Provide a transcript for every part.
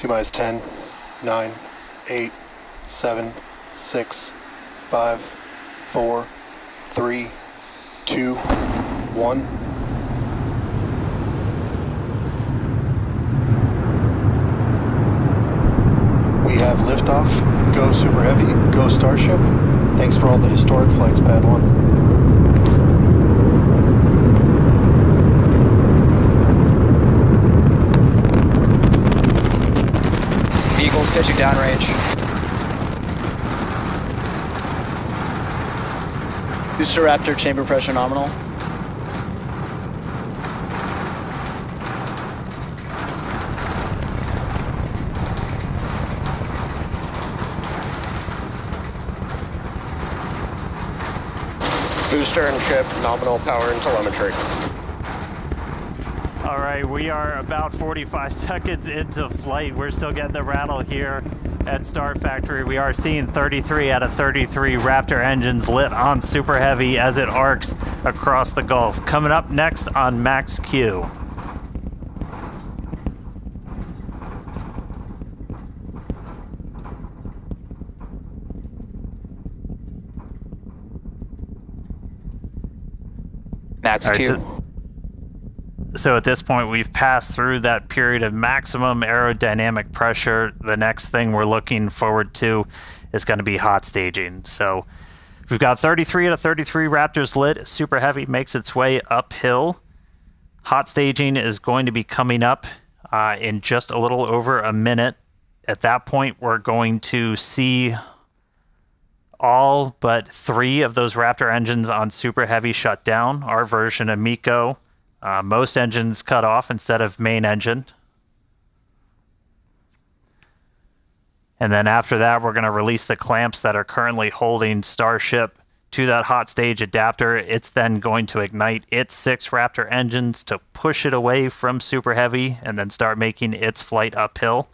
T minus 10, 9, 8, 7, 6, 5, 4, 3, 2, 1. We have liftoff. Go Super Heavy. Go Starship. Thanks for all the historic flights, Pad 1. Pitching downrange. Booster Raptor chamber pressure nominal. Booster and ship, nominal power and telemetry. Right, we are about 45 seconds into flight. We're still getting the rattle here at Star Factory. We are seeing 33 out of 33 Raptor engines lit on Super Heavy as it arcs across the Gulf. Coming up next on Max Q. Max Q. so- at this point, we've passed through that period of maximum aerodynamic pressure. The next thing we're looking forward to is going to be hot staging. So we've got 33 out of 33 Raptors lit. Super Heavy makes its way uphill. Hot staging is going to be coming up uh, in just a little over a minute. At that point, we're going to see all but three of those Raptor engines on Super Heavy shut down. Our version of MECO. Uh, most engines cut off instead of main engine. And then after that, we're going to release the clamps that are currently holding Starship to that hot stage adapter. It's then going to ignite its six Raptor engines to push it away from Super Heavy and then start making its flight uphill.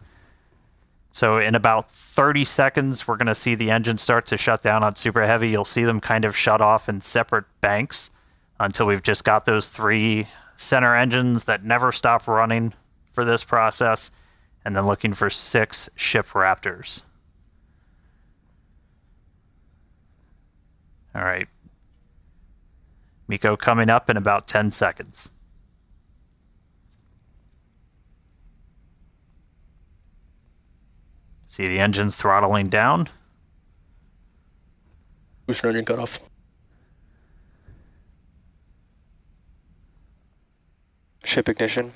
So in about 30 seconds, we're going to see the engine start to shut down on Super Heavy. You'll see them kind of shut off in separate banks until we've just got those three center engines that never stop running for this process, and then looking for six ship Raptors. All right. MECO coming up in about 10 seconds. See the engines throttling down. Booster engine cutoff. Ship ignition.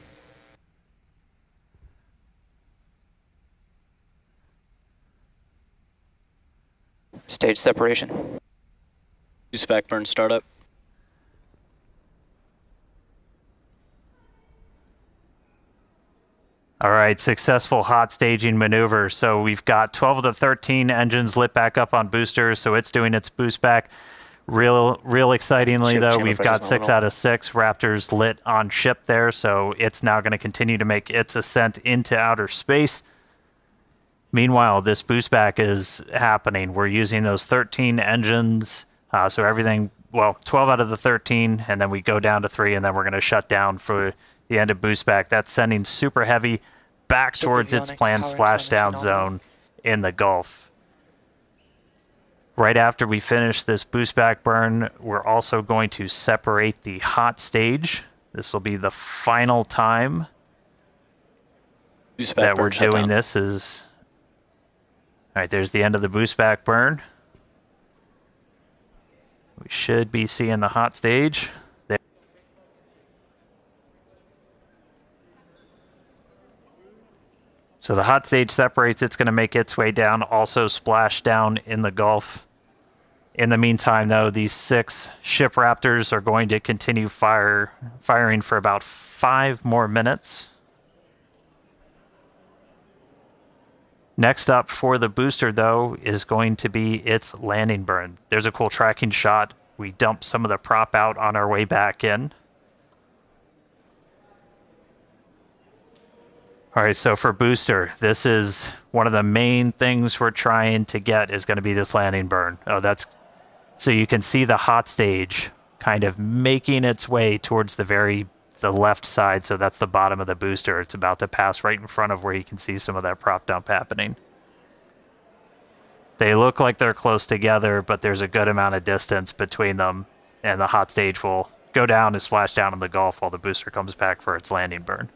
Stage separation. Use backburn startup. All right, successful hot staging maneuver. So we've got 12 of the 13 engines lit back up on boosters, so it's doing its boost back. Real, real excitingly though, we've got six out of six Raptors lit on ship there, so it's now going to continue to make its ascent into outer space. Meanwhile, this boost back is happening. We're using those 13 engines, uh, so everything, well, 12 out of the 13, and then we go down to three, and then we're going to shut down for the end of boost back. That's sending super heavy back towards its planned splashdown zone in the Gulf. Right after we finish this boost back burn, we're also going to separate the hot stage. This will be the final time Use that we're doing shutdown. this is all right there's the end of the boost back burn we should be seeing the hot stage there. So the hot stage separates it's going to make its way down also splash down in the gulf in the meantime though these six ship raptors are going to continue fire firing for about five more minutes Next up for the booster, though, is going to be its landing burn. There's a cool tracking shot. We dump some of the prop out on our way back in. All right, so for booster, this is one of the main things we're trying to get is going to be this landing burn. Oh, that's so you can see the hot stage kind of making its way towards the very the left side, so that's the bottom of the booster. It's about to pass right in front of where you can see some of that prop dump happening. They look like they're close together, but there's a good amount of distance between them, and the hot stage will go down and splash down in the Gulf while the booster comes back for its landing burn.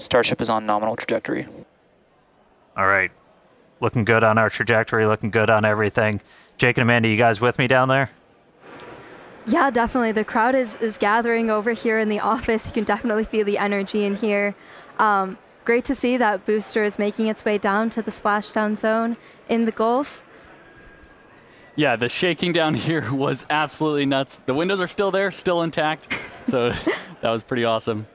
Starship is on nominal trajectory. All right. Looking good on our trajectory, looking good on everything. Jake and Amanda, you guys with me down there? Yeah, definitely. The crowd is, is gathering over here in the office. You can definitely feel the energy in here. Um, great to see that booster is making its way down to the splashdown zone in the Gulf. Yeah, the shaking down here was absolutely nuts. The windows are still there, still intact. So that was pretty awesome.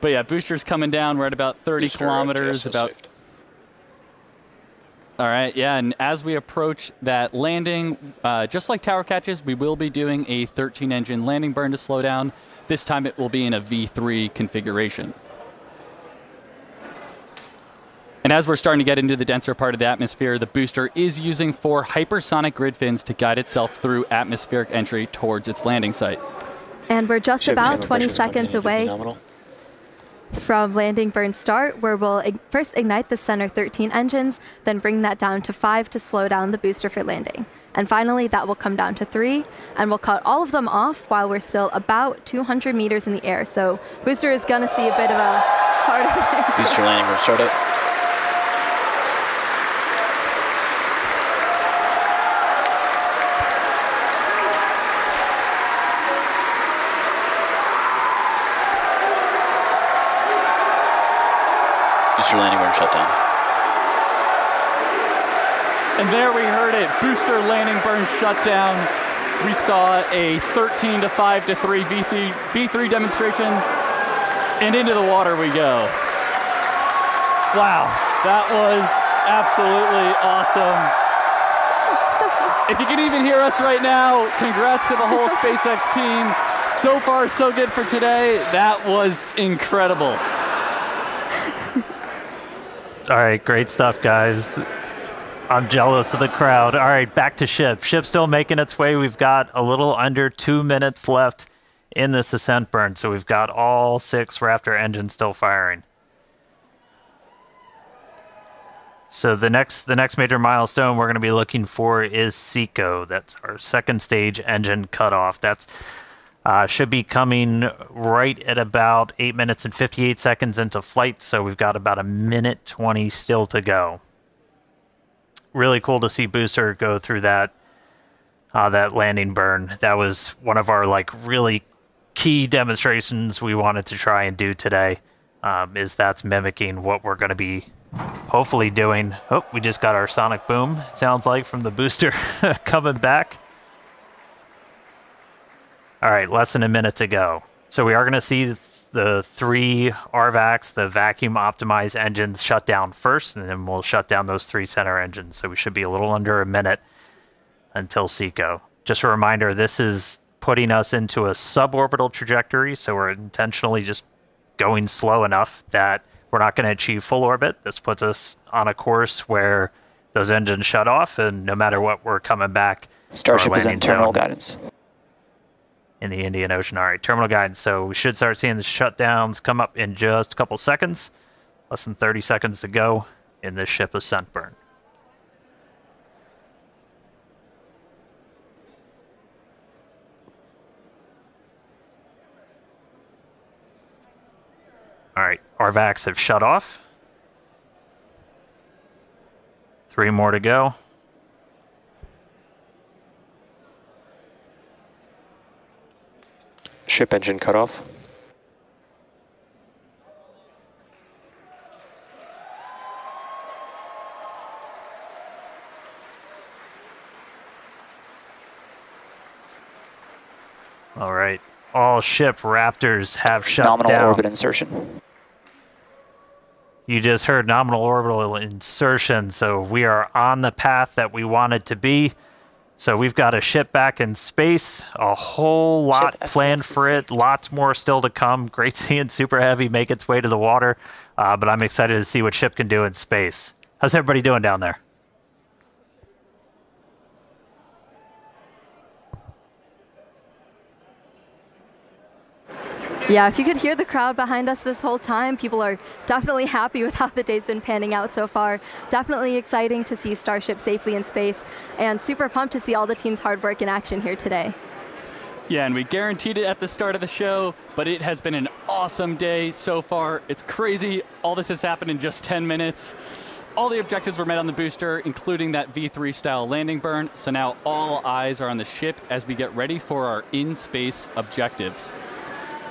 But yeah, booster's coming down. We're at about 30 Booster kilometers. FPS About saved. all right, yeah. And as we approach that landing, uh, just like tower catches, we will be doing a 13 engine landing burn to slow down. This time it will be in a V3 configuration. And as we're starting to get into the denser part of the atmosphere, the booster is using four hypersonic grid fins to guide itself through atmospheric entry towards its landing site. And we're just Ship about chamber 20 seconds away nominal. From landing burn start, where we'll first ignite the center 13 engines, then bring that down to five to slow down the booster for landing. And finally, that will come down to three, and we'll cut all of them off while we're still about 200 meters in the air. So booster is going to see a bit of a harder. Booster landing burn startup. Booster landing burn shutdown. And there we heard it. Booster landing burn shutdown. We saw a 13 to 5 to 3 V3, V3 demonstration. And into the water we go. Wow, that was absolutely awesome. If you can even hear us right now, congrats to the whole SpaceX team. So far, so good for today. That was incredible. All right, great stuff, guys. I'm jealous of the crowd. All right, back to ship. Ship still making its way. We've got a little under two minutes left in this ascent burn, so we've got all six Raptor engines still firing. So the next the next major milestone we're going to be looking for is SECO. That's our second stage engine cutoff. That's uh, should be coming right at about 8 minutes and 58 seconds into flight, so we've got about a minute 20 still to go. Really cool to see Booster go through that uh, that landing burn. That was one of our like really key demonstrations we wanted to try and do today. Um, is that's mimicking what we're going to be hopefully doing. Oh, we just got our sonic boom. Sounds like from the booster coming back. All right, less than a minute to go. So we are going to see the three RVACs, the vacuum optimized engines, shut down first, and then we'll shut down those three center engines. So we should be a little under a minute until SECO. Just a reminder, this is putting us into a suborbital trajectory, so we're intentionally just going slow enough that we're not going to achieve full orbit. This puts us on a course where those engines shut off, and no matter what, we're coming back. Starship is in landing terminal zone guidance. In the Indian Ocean. All right, terminal guidance. So we should start seeing the shutdowns come up in just a couple seconds. Less than 30 seconds to go in this ship ascent burn. All right, RVACs have shut off. Three more to go. Ship engine cutoff. All right, all ship Raptors have shut Nominal down. orbit insertion. You just heard nominal orbital insertion, so we are on the path that we wanted to be. So we've got a ship back in space, a whole lot Ship planned for it, lots more still to come. Great seeing Super Heavy make its way to the water, uh, but I'm excited to see what ship can do in space. How's everybody doing down there? Yeah, if you could hear the crowd behind us this whole time, people are definitely happy with how the day's been panning out so far. Definitely exciting to see Starship safely in space, and super pumped to see all the team's hard work in action here today. Yeah, and we guaranteed it at the start of the show, but it has been an awesome day so far. It's crazy. All this has happened in just 10 minutes. All the objectives were met on the booster, including that V3 style landing burn. So now all eyes are on the ship as we get ready for our in space objectives.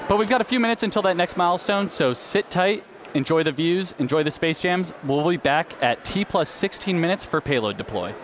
But we've got a few minutes until that next milestone, so sit tight, enjoy the views, enjoy the space jams. We'll be back at T plus 16 minutes for payload deploy.